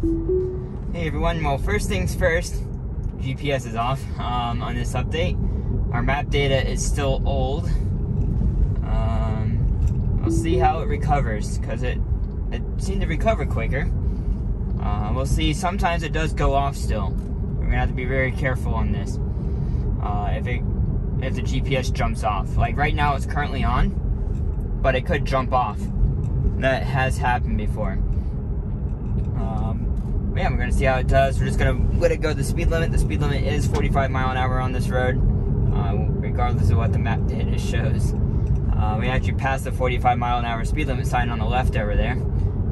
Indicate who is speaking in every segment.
Speaker 1: Hey everyone, well first things first, GPS is off um, on this update. Our map data is still old. Um, we'll see how it recovers because it, it seemed to recover quicker. Uh, we'll see, sometimes it does go off still. We're gonna have to be very careful on this. Uh, if it if the GPS jumps off. Like right now it's currently on, but it could jump off. That has happened before. Um, yeah, we're gonna see how it does. We're just gonna let it go the speed limit. The speed limit is 45 mile an hour on this road, uh, regardless of what the map data shows. Uh, we actually passed the 45 mile an hour speed limit sign on the left over there.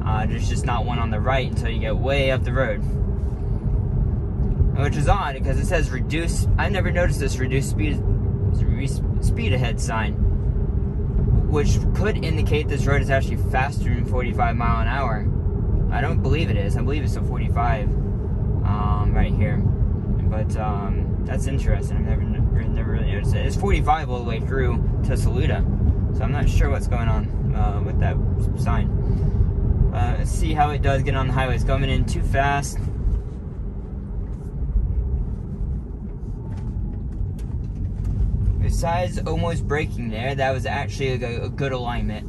Speaker 1: Uh, there's just not one on the right until you get way up the road. Which is odd because it says reduce. I never noticed this reduce speed speed ahead sign, which could indicate this road is actually faster than 45 mile an hour. I don't believe it is. I believe it's a 45 um, right here. But um, that's interesting. I've never, never really noticed it. It's 45 all the way through to Saluda. So I'm not sure what's going on uh, with that sign. Uh, let's see how it does get on the highway. It's coming in too fast. besides almost braking there, that was actually a, a good alignment.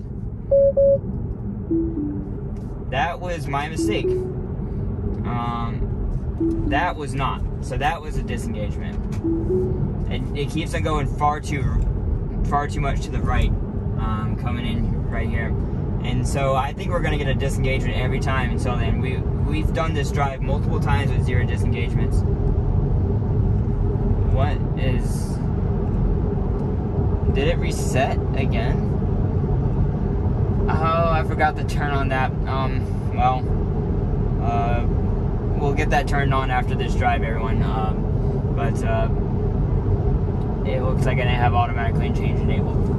Speaker 1: That was my mistake. Um, that was not. So that was a disengagement. And it keeps on going far too, far too much to the right, um, coming in right here. And so I think we're gonna get a disengagement every time until then. We we've done this drive multiple times with zero disengagements. What is did it reset again? I forgot to turn on that. Um, well, uh, we'll get that turned on after this drive, everyone. Um, but, uh, it looks like I didn't have automatic lane change enabled.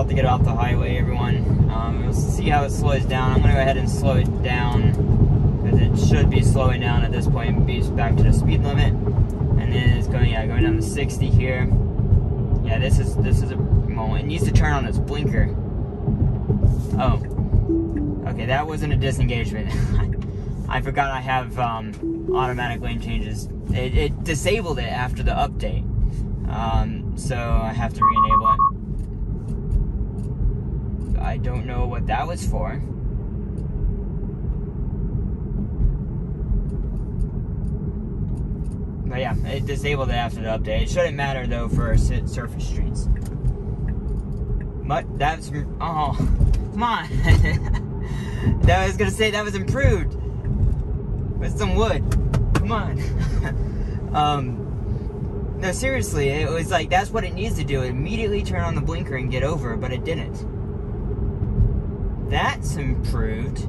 Speaker 1: about to get off the highway, everyone. Um, we'll see how it slows down. I'm going to go ahead and slow it down because it should be slowing down at this point. Be back to the speed limit, and then it's going yeah going down to 60 here. Yeah, this is this is a moment. It needs to turn on its blinker. Oh, okay, that wasn't a disengagement. I forgot I have um, automatic lane changes. It, it, disabled it after the update, um, so I have to re-enable it. I don't know what that was for. But yeah, it disabled it after the update. It shouldn't matter though for surface streets. But that's oh, come on. that I was gonna say that was improved with some wood. Come on. um, no, seriously, it was like that's what it needs to do. Immediately turn on the blinker and get over, but it didn't. That's improved.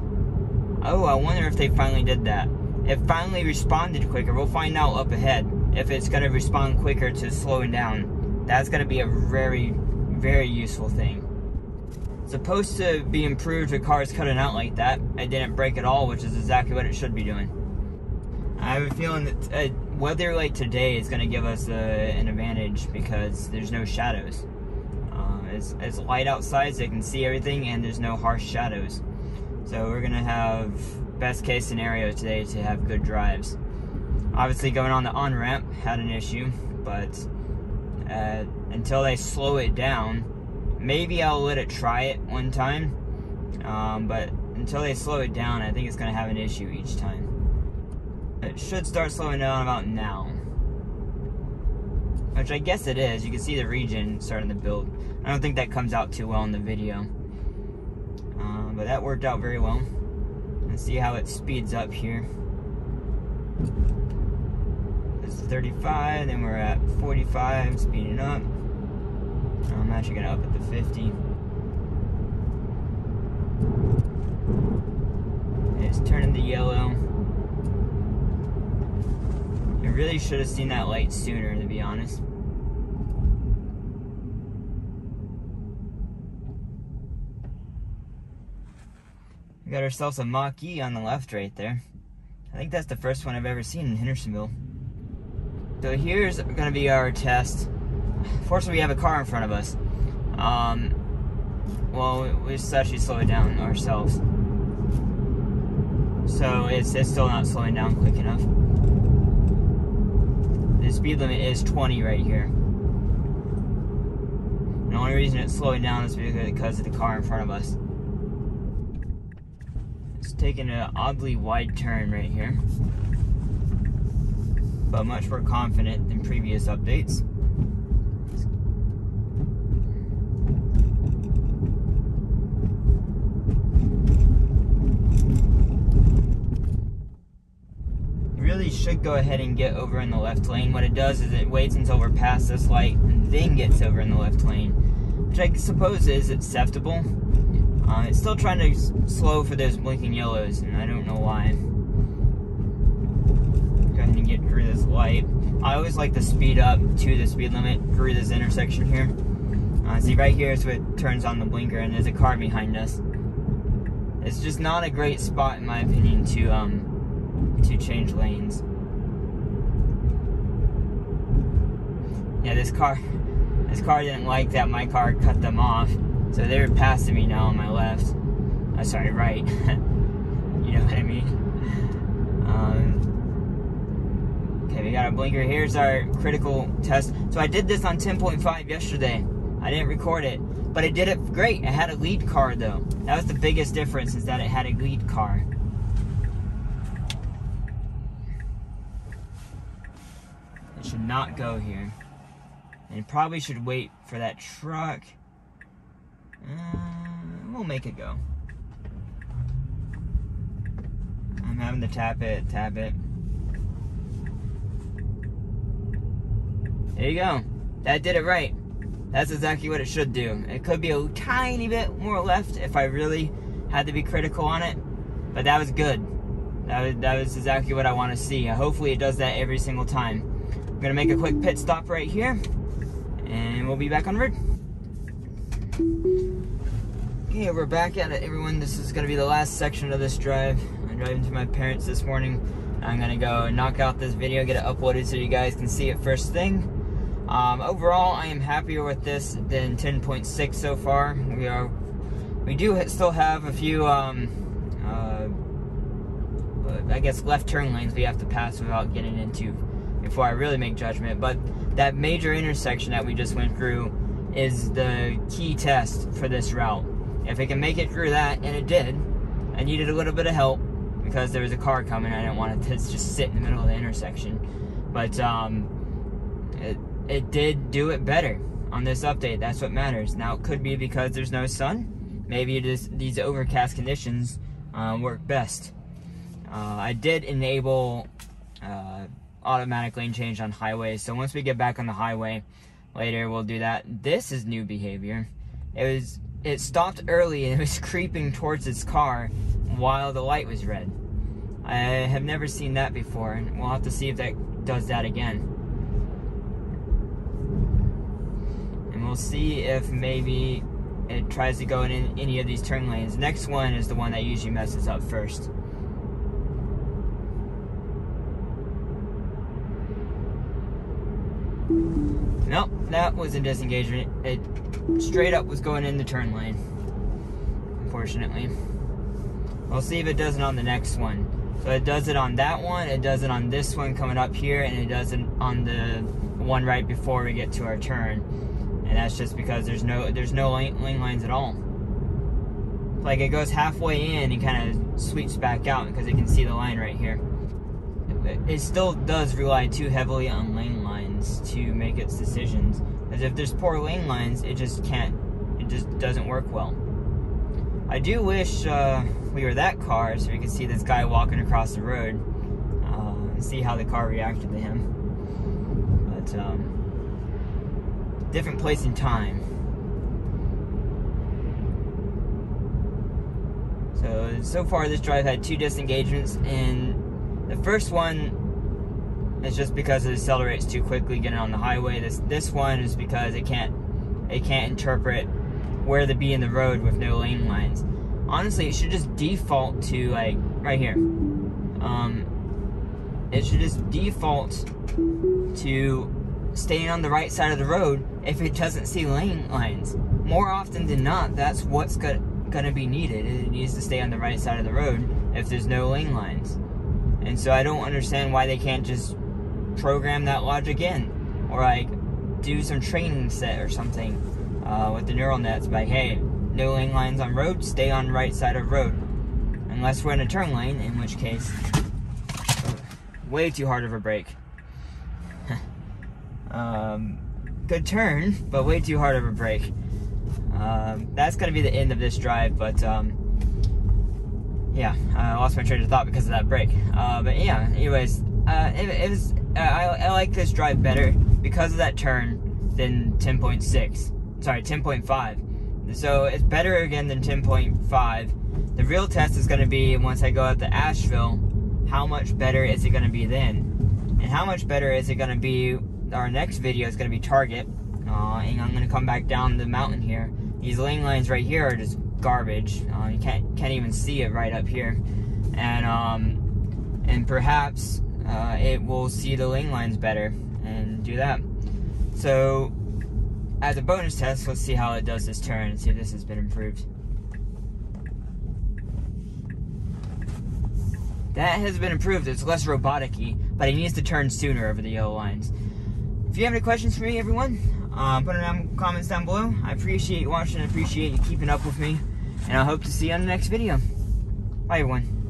Speaker 1: Oh, I wonder if they finally did that. It finally responded quicker. We'll find out up ahead if it's going to respond quicker to slowing down. That's going to be a very, very useful thing. It's supposed to be improved with cars cutting out like that. It didn't brake at all, which is exactly what it should be doing. I have a feeling that uh, weather like today is going to give us uh, an advantage because there's no shadows. It's, it's light outside so you can see everything and there's no harsh shadows. So we're gonna have best case scenario today to have good drives. Obviously going on the on-ramp had an issue, but uh, until they slow it down, maybe I'll let it try it one time. Um, but until they slow it down, I think it's gonna have an issue each time. It should start slowing down about now. Which I guess it is. You can see the regen starting to build. I don't think that comes out too well in the video. Uh, but that worked out very well. Let's see how it speeds up here. It's 35, then we're at 45, speeding up. I'm actually gonna up at the 50. It's turning the yellow. I really should have seen that light sooner, to be honest. We got ourselves a Mach-E on the left right there. I think that's the first one I've ever seen in Hendersonville. So here's gonna be our test. Fortunately, we have a car in front of us. Um, well, we just actually slow it down ourselves. So it's, it's still not slowing down quick enough. Speed limit is 20 right here. The only reason it's slowing down this vehicle is because of the car in front of us. It's taking an oddly wide turn right here. But much more confident than previous updates. really should go ahead and get over in the left lane. What it does is it waits until we're past this light and then gets over in the left lane, which I suppose is acceptable. Uh, it's still trying to slow for those blinking yellows, and I don't know why. Go ahead and get through this light. I always like to speed up to the speed limit through this intersection here. Uh, see, right here is what turns on the blinker, and there's a car behind us. It's just not a great spot, in my opinion, to um, to change lanes. Yeah, this car, this car didn't like that my car cut them off, so they're passing me now on my left. Uh, sorry, right. you know what I mean? Um, okay, we got a blinker. Here's our critical test. So I did this on 10.5 yesterday. I didn't record it, but it did it great. It had a lead car though. That was the biggest difference is that it had a lead car. It should not go here. And probably should wait for that truck. Uh, we'll make it go. I'm having to tap it, tap it. There you go. That did it right. That's exactly what it should do. It could be a tiny bit more left if I really had to be critical on it. But that was good. That was, that was exactly what I want to see. Hopefully it does that every single time I'm gonna make a quick pit stop right here and we'll be back on road. Okay, we're back at it, everyone. This is gonna be the last section of this drive. I'm driving to my parents this morning. I'm gonna go knock out this video, get it uploaded so you guys can see it first thing. Um, overall, I am happier with this than 10.6 so far. We are, we do still have a few, um, uh, I guess left turn lanes we have to pass without getting into before I really make judgment. But that major intersection that we just went through is the key test for this route. If it can make it through that, and it did, I needed a little bit of help because there was a car coming. I didn't want it to just sit in the middle of the intersection. But um, it, it did do it better on this update. That's what matters. Now, it could be because there's no sun. Maybe it is these overcast conditions um, work best. Uh, I did enable uh, automatic lane change on highways. So once we get back on the highway later, we'll do that. This is new behavior. It was it stopped early and it was creeping towards its car while the light was red. I have never seen that before, and we'll have to see if that does that again. And we'll see if maybe it tries to go in any of these turn lanes. Next one is the one that usually messes up first. Nope, that was a disengagement. It straight up was going in the turn lane. Unfortunately. We'll see if it does it on the next one. So it does it on that one, it does it on this one coming up here, and it does it on the one right before we get to our turn. And that's just because there's no there's no lane, lane lines at all. Like it goes halfway in and kind of sweeps back out because it can see the line right here it still does rely too heavily on lane to make its decisions. As if there's poor lane lines, it just can't, it just doesn't work well. I do wish uh, were that car so we could see this guy walking across the road uh, and see how the car reacted to him. But, um, different place and time. So, so far this drive had two disengagements, and the first one is just because it accelerates too quickly getting on the highway. This this one is because it can't it can't interpret where to be in the road with no lane lines. Honestly, it should just default to like right here. Um, it should just default to staying on the right side of the road if it doesn't see lane lines. More often than not, that's what's going to be needed. It needs to stay on the right side of the road if there's no lane lines. And so I don't understand why they can't just program that logic in or like do some training set or something uh, with the neural nets like hey no lane lines on road stay on right side of road. Unless we're in a turn lane in which case way too hard of a brake. Um, good turn but way too hard of a brake. Um, that's gonna be the end of this drive but um, yeah I lost my train of thought because of that brake. uh, but yeah anyways uh, it, it was I, I like this drive better because of that turn than 10.6. Sorry, 10.5. So it's better again than 10.5. The real test is going to be once I go out to Asheville, how much better is it going to be then? And how much better is it going to be? Our next video is going to be Target. Uh, and I'm going to come back down the mountain here. These lane lines right here are just garbage. Uh, you can't can't even see it right up here. And um, and perhaps uh, it will see the lane lines better and do that. So, as a bonus test, let's see how it does this turn and see if this has been improved. That has been improved. It's less robotic-y, but it needs to turn sooner over the yellow lines. If you have any questions for me, everyone, um, put them in the comments down below. I appreciate you watching. I appreciate you keeping up with me. And I hope to see you on the next video. Bye, everyone.